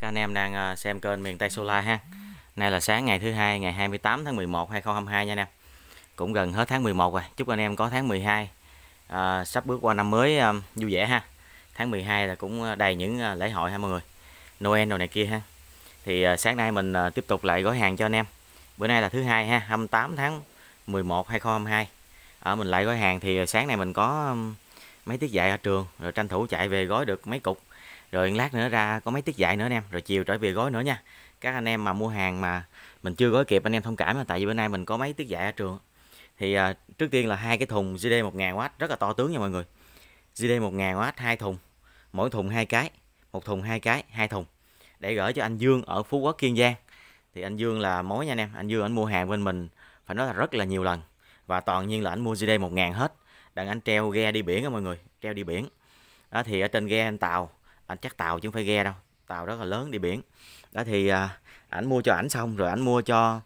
các anh em đang ờ, xem kênh miền Tây Solar ha. Nay là sáng ngày thứ hai ngày 28 tháng 11 2022 nha anh em. Cũng gần hết tháng 11 rồi. Chúc anh em có tháng 12 à, ờ, sắp bước qua năm mới à, vui vẻ ha. Tháng 12 là cũng đầy những lễ hội ha mọi người. Noel đồ này kia ha. Thì à, sáng nay mình à, tiếp tục lại gói hàng cho anh em. Bữa nay là thứ hai ha, 28 tháng 11 2022. Ở mình lại gói hàng thì sáng nay mình có mấy tiết dạy ở trường rồi tranh thủ chạy về gói được mấy cục rồi lát nữa ra có mấy tiết dạy nữa anh em. Rồi chiều trở về gói nữa nha. Các anh em mà mua hàng mà mình chưa gói kịp anh em thông cảm là tại vì bữa nay mình có mấy tiết dạy ở trường. Thì à, trước tiên là hai cái thùng GD 1000W rất là to tướng nha mọi người. GD 1000W hai thùng. Mỗi thùng hai cái. Một thùng hai cái hai thùng. Để gửi cho anh Dương ở Phú Quốc Kiên Giang. Thì anh Dương là mối nha anh em. Anh Dương anh mua hàng bên mình phải nói là rất là nhiều lần. Và toàn nhiên là anh mua GD 1000 hết. Đặng anh treo ghe đi biển á mọi người. Treo đi biển. Đó thì ở trên ghe anh tàu anh chắc tàu chứ không phải ghe đâu tàu rất là lớn đi biển. Đó thì à, ảnh mua cho ảnh xong rồi ảnh mua cho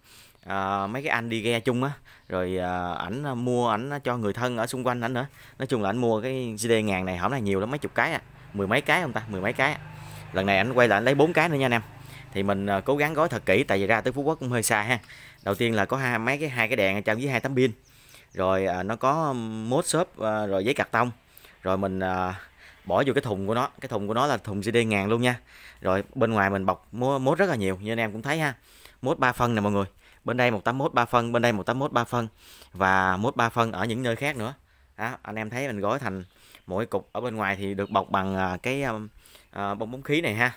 à, mấy cái anh đi ghe chung á. Rồi à, ảnh mua ảnh cho người thân ở xung quanh ảnh nữa. Nói chung là ảnh mua cái CD ngàn này hỏng là nhiều lắm mấy chục cái à mười mấy cái không ta mười mấy cái à. lần này ảnh quay lại anh lấy bốn cái nữa nha anh em. Thì mình à, cố gắng gói thật kỹ tại vì ra tới phú quốc cũng hơi xa ha. Đầu tiên là có hai mấy cái hai cái đèn ở trong với hai tấm pin. Rồi à, nó có mốt xốp à, rồi giấy cạc tông. Rồi mình à, bỏ vô cái thùng của nó. Cái thùng của nó là thùng CD ngàn luôn nha. Rồi bên ngoài mình bọc mốt rất là nhiều như anh em cũng thấy ha. Mốt 3 phân nè mọi người. Bên đây một tấm mốt 3 phân bên đây một tấm mốt 3 phân. Và mốt 3 phân ở những nơi khác nữa. À, anh em thấy mình gói thành mỗi cục ở bên ngoài thì được bọc bằng à, cái um, à, bông bóng khí này ha.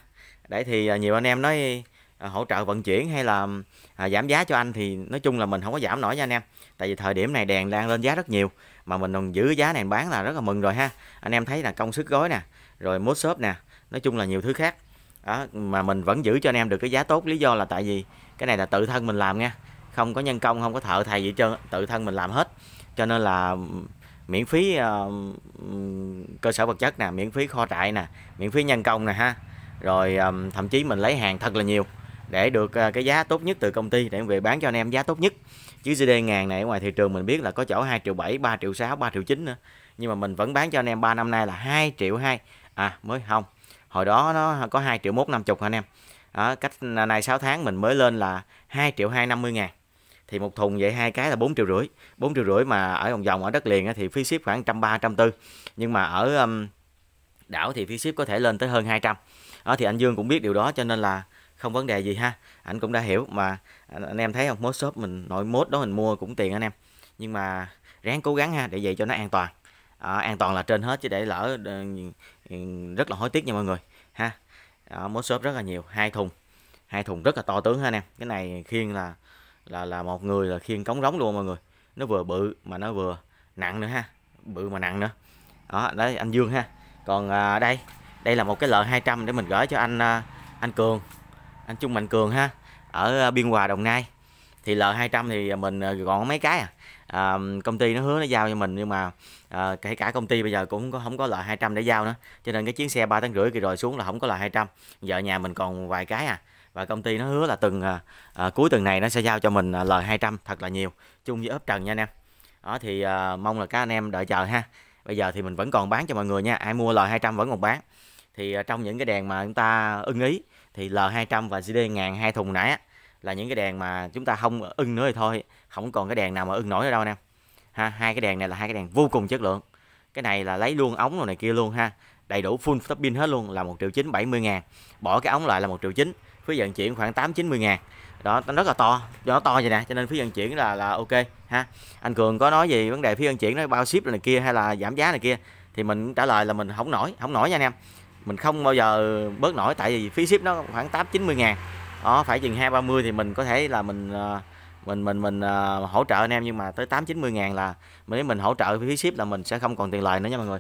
Để thì à, nhiều anh em nói à, hỗ trợ vận chuyển hay là à, giảm giá cho anh thì nói chung là mình không có giảm nổi nha anh em. Tại vì thời điểm này đèn đang lên giá rất nhiều mà mình còn giữ giá này bán là rất là mừng rồi ha. Anh em thấy là công sức gói nè rồi mốt shop nè nói chung là nhiều thứ khác. Đó mà mình vẫn giữ cho anh em được cái giá tốt. Lý do là tại vì cái này là tự thân mình làm nha. Không có nhân công không có thợ thầy gì trơn tự thân mình làm hết. Cho nên là miễn phí uh, cơ sở vật chất nè miễn phí kho trại nè miễn phí nhân công nè ha. Rồi um, thậm chí mình lấy hàng thật là nhiều để được à, cái giá tốt nhất từ công ty để về bán cho anh em giá tốt nhất. Chứ CD ngàn này ở ngoài thị trường mình biết là có chỗ 2 triệu 7 3 triệu 6 3 triệu 9 nữa. Nhưng mà mình vẫn bán cho anh em 3 năm nay là 2 triệu 2 à mới không. Hồi đó nó có 2 triệu 1 50 anh em? Đó, cách này 6 tháng mình mới lên là 2 triệu 2 50 ngàn. Thì một thùng vậy hai cái là 4 triệu rưỡi. 4 triệu rưỡi mà ở vòng vòng ở đất liền thì phí ship khoảng 130 140 nhưng mà ở um, đảo thì phí ship có thể lên tới hơn 200 đó thì anh Dương cũng biết điều đó cho nên là không vấn đề gì ha. Anh cũng đã hiểu mà anh em thấy không? Mốt shop mình nội mốt đó mình mua cũng tiền anh em. Nhưng mà ráng cố gắng ha để vậy cho nó an toàn. À, an toàn là trên hết chứ để lỡ ừ, rất là hối tiếc nha mọi người ha. À, mốt shop rất là nhiều hai thùng. Hai thùng rất là to tướng ha anh em. Cái này khiên là là là một người là khiên cống rống luôn mọi người. Nó vừa bự mà nó vừa nặng nữa ha bự mà nặng nữa. Đó đấy anh Dương ha. Còn à, đây đây là một cái L200 để mình gửi cho anh à, anh Cường anh Trung Mạnh Cường ha ở ờ, Biên Hòa Đồng Nai. Thì L200 thì mình ờ, còn mấy cái à, à công ty nó hứa nó giao cho mình nhưng mà à, kể cả công ty bây giờ cũng có không có loại 200 để giao nữa. Cho nên cái chuyến xe 3 tháng rưỡi kỳ rồi xuống là không có loại 200 giờ nhà mình còn vài cái à. Và công ty nó hứa là từng à, à, cuối tuần này nó sẽ giao cho mình à, L200 thật là nhiều. Chung với ốp trần nha anh em. Đó thì à, mong là các anh em đợi chờ ha. Bây giờ thì mình vẫn còn bán cho mọi người nha. Ai mua L200 vẫn còn bán. Thì à, trong những cái đèn mà chúng ta ưng ý thì L200 và CD ngàn hai thùng nãy á, là những cái đèn mà chúng ta không ưng nữa thì thôi không còn cái đèn nào mà ưng nổi ở đâu nè ha hai cái đèn này là hai cái đèn vô cùng chất lượng. Cái này là lấy luôn ống rồi này kia luôn ha đầy đủ full top pin hết luôn là một triệu chín bảy mươi ngàn. Bỏ cái ống lại là một triệu chín phí vận chuyển khoảng tám chín mươi ngàn. Đó nó rất là to nó to vậy nè cho nên phí vận chuyển là là ok ha. Anh cường có nói gì vấn đề phí vận chuyển nó bao ship này kia hay là giảm giá này kia thì mình trả lời là mình không nổi không nổi nha anh em mình không bao giờ bớt nổi tại vì phí ship nó khoảng tám chín mươi ngàn. Đó phải chừng hai ba mươi thì mình có thể là mình ờ, mình mình mình uh, hỗ trợ anh em nhưng mà tới tám chín mươi ngàn là nếu mình hỗ trợ phí ship là mình sẽ không còn tiền lời nữa nha mọi người.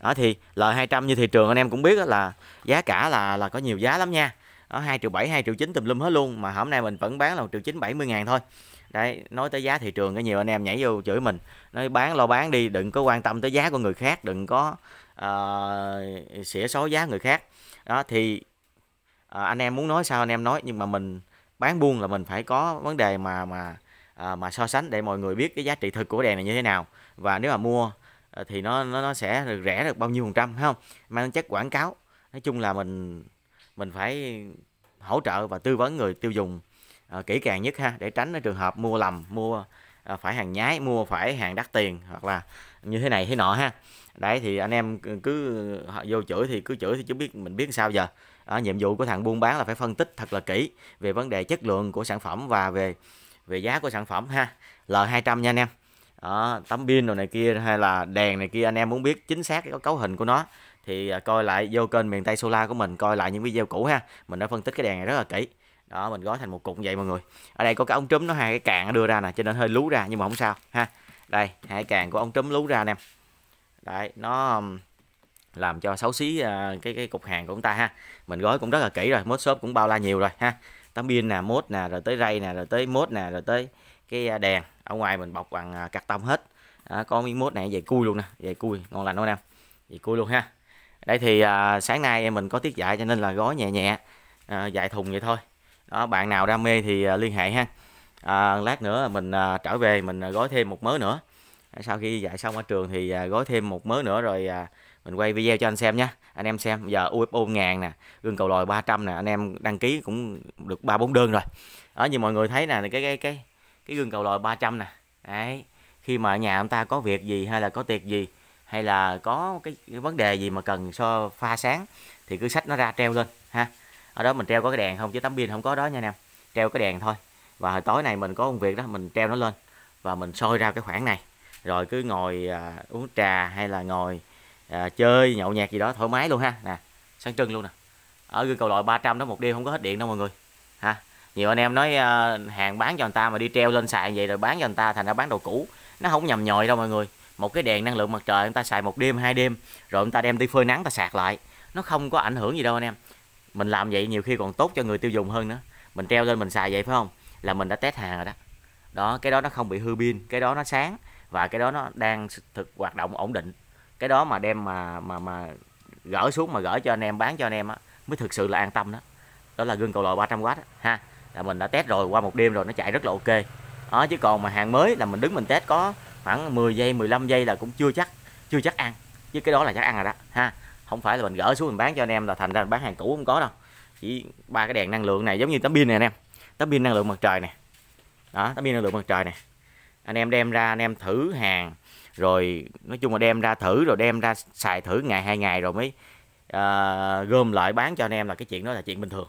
Đó thì lời 200 như thị trường anh em cũng biết là giá cả là là có nhiều giá lắm nha. Đó 2 triệu 7 2 triệu 9 tùm lum hết luôn mà hôm nay mình vẫn bán là 1 triệu 9 70 ngàn thôi. Đấy nói tới giá thị trường có nhiều anh em nhảy vô chửi mình nói bán lo bán đi đừng có quan tâm tới giá của người khác đừng có uh, xỉa xói giá người khác. Đó thì uh, anh em muốn nói sao anh em nói nhưng mà mình bán buôn là mình phải có vấn đề mà mà uh, mà so sánh để mọi người biết cái giá trị thực của đèn này như thế nào. Và nếu mà mua uh, thì nó nó nó sẽ được rẻ được bao nhiêu phần trăm phải không? Mang chất quảng cáo. Nói chung là mình mình phải hỗ trợ và tư vấn người tiêu dùng uh, kỹ càng nhất ha để tránh cái trường hợp mua lầm mua Ờ, phải hàng nhái mua phải hàng đắt tiền hoặc là như thế này thế nọ ha. Đấy thì anh em cứ vô chửi thì cứ chửi thì chứ biết mình biết sao giờ. À, nhiệm vụ của thằng buôn bán là phải phân tích thật là kỹ về vấn đề chất lượng của sản phẩm và về về giá của sản phẩm ha. L200 nha anh em. Đó, tấm pin rồi này kia hay là đèn này kia anh em muốn biết chính xác cái cấu hình của nó thì à, coi lại vô kênh miền Tây Solar của mình coi lại những video cũ ha. Mình đã phân tích cái đèn này rất là kỹ đó mình gói thành một cục vậy mọi người. Ở đây có cái ống trúm nó hai cái càng đưa ra nè cho nên hơi lú ra nhưng mà không sao ha. Đây hai càng của ống trúm lú ra anh em đấy nó làm cho xấu xí à, cái cái cục hàng của chúng ta ha. Mình gói cũng rất là kỹ rồi mốt shop cũng bao la nhiều rồi ha. Tấm pin nè mốt nè rồi tới ray nè rồi tới mốt nè rồi tới cái à, đèn. Ở ngoài mình bọc bằng à, cắt tông hết. Đó, có miếng mốt này về cui luôn nè về cui ngon lành luôn em về cui luôn ha. Đây thì à, sáng nay mình có tiết dạy cho nên là gói nhẹ nhẹ à, dạy thùng vậy thôi đó bạn nào đam mê thì à, liên hệ ha. À, lát nữa mình à, trở về mình à, gói thêm một mớ nữa. À, sau khi dạy xong ở trường thì à, gói thêm một mớ nữa rồi à, mình quay video cho anh xem nhé anh em xem giờ UFO ngàn nè gương cầu lòi 300 nè anh em đăng ký cũng được ba bốn đơn rồi. Đó như mọi người thấy nè cái cái cái cái gương cầu lòi 300 nè. Đấy khi mà nhà ông ta có việc gì hay là có tiệc gì hay là có cái, cái vấn đề gì mà cần so pha sáng thì cứ sách nó ra treo lên ha ở đó mình treo có cái đèn không? Chứ tấm pin không có đó nha anh em. Treo cái đèn thôi. Và hồi tối này mình có công việc đó mình treo nó lên. Và mình soi ra cái khoảng này. Rồi cứ ngồi à, uống trà hay là ngồi à, chơi nhậu nhạc gì đó thoải mái luôn ha. Nè sáng trưng luôn nè. Ở gương cầu loại 300 đó một đêm không có hết điện đâu mọi người. Ha. Nhiều anh em nói à, hàng bán cho người ta mà đi treo lên xài vậy rồi bán cho người ta thành ra bán đồ cũ. Nó không nhầm nhòi đâu mọi người. Một cái đèn năng lượng mặt trời người ta xài một đêm hai đêm rồi người ta đem đi phơi nắng ta sạc lại. Nó không có ảnh hưởng gì đâu anh em mình làm vậy nhiều khi còn tốt cho người tiêu dùng hơn nữa. Mình treo lên mình xài vậy phải không? Là mình đã test hàng rồi đó. Đó cái đó nó không bị hư pin cái đó nó sáng và cái đó nó đang thực hoạt động ổn định. Cái đó mà đem mà mà mà gỡ xuống mà gỡ cho anh em bán cho anh em á mới thực sự là an tâm đó. Đó là gương cầu lòi 300W đó, ha. Là mình đã test rồi qua một đêm rồi nó chạy rất là ok. Đó chứ còn mà hàng mới là mình đứng mình test có khoảng 10 giây 15 giây là cũng chưa chắc chưa chắc ăn. Chứ cái đó là chắc ăn rồi đó ha không phải là mình gỡ xuống mình bán cho anh em là thành ra bán hàng cũ không có đâu. Chỉ ba cái đèn năng lượng này giống như tấm pin này anh em. Tấm pin năng lượng mặt trời này. Đó tấm pin năng lượng mặt trời này. Anh em đem ra anh em thử hàng rồi nói chung là đem ra thử rồi đem ra xài thử ngày hai ngày rồi mới uh, gom lại bán cho anh em là cái chuyện đó là chuyện bình thường.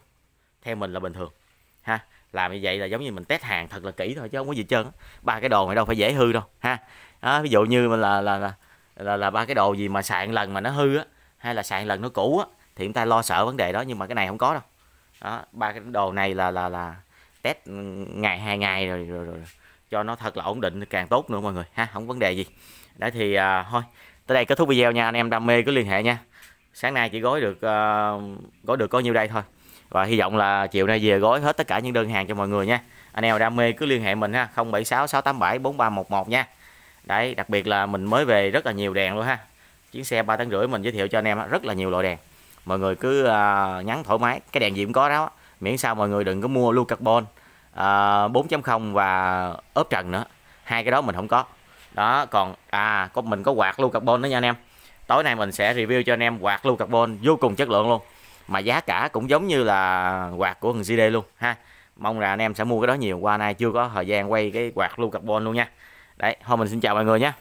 Theo mình là bình thường. Ha làm như vậy là giống như mình test hàng thật là kỹ thôi chứ không có gì trơn ba cái đồ này đâu phải dễ hư đâu ha. Đó, ví dụ như là là là là, là ba cái đồ gì mà xài lần mà nó hư á hay là xài lần nó cũ á thì chúng ta lo sợ vấn đề đó nhưng mà cái này không có đâu. Đó ba cái đồ này là là là test ngày hai ngày rồi rồi, rồi cho nó thật là ổn định càng tốt nữa mọi người ha không vấn đề gì. Đấy thì à, thôi tới đây kết thúc video nha anh em đam mê cứ liên hệ nha. Sáng nay chỉ gói được uh, gói được có nhiêu đây thôi. Và hy vọng là chiều nay về gói hết tất cả những đơn hàng cho mọi người nha. Anh em đam mê cứ liên hệ mình ha 076 687 4311 nha. Đấy đặc biệt là mình mới về rất là nhiều đèn luôn ha chiếc xe ba tấn rưỡi mình giới thiệu cho anh em rất là nhiều loại đèn. Mọi người cứ uh, nhắn thoải mái cái đèn gì cũng có đó. Miễn sao mọi người đừng có mua lưu carbon à, uh, 4.0 và ốp trần nữa. Hai cái đó mình không có. Đó còn à có mình có quạt lưu carbon đó nha anh em. Tối nay mình sẽ review cho anh em quạt lưu carbon vô cùng chất lượng luôn. Mà giá cả cũng giống như là quạt của thằng GD luôn ha. Mong là anh em sẽ mua cái đó nhiều. Qua nay chưa có thời gian quay cái quạt lưu carbon luôn nha. Đấy thôi mình xin chào mọi người nhé.